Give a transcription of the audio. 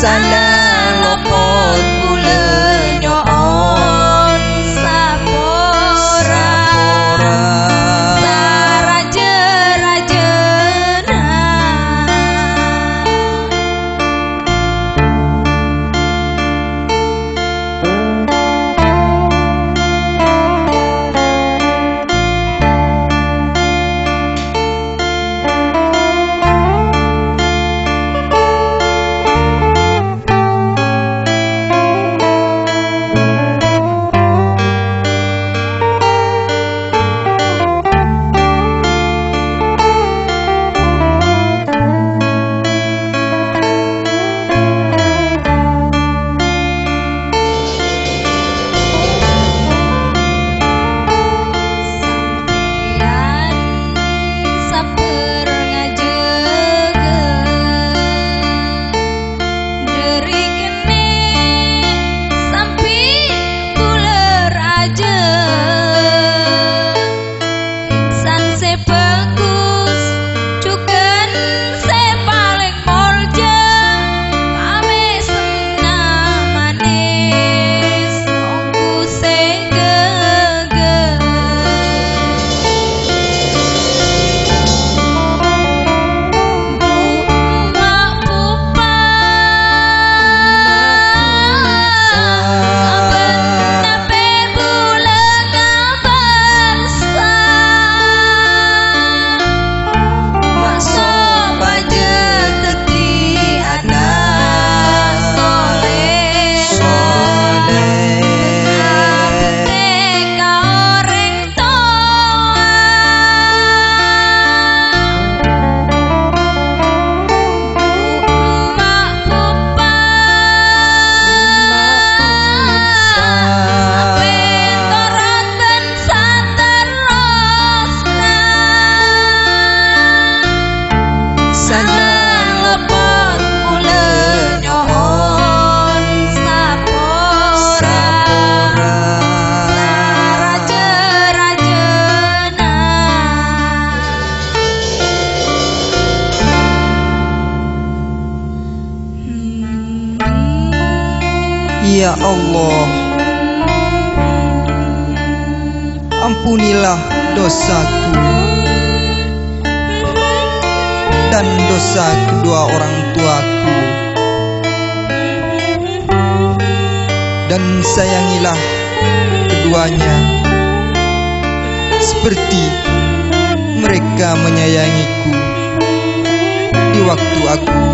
sana. Ya Allah. Ampunilah dosaku. Dan dosa kedua orang tuaku. Dan sayangilah keduanya. Seperti mereka menyayangiku Di waktu aku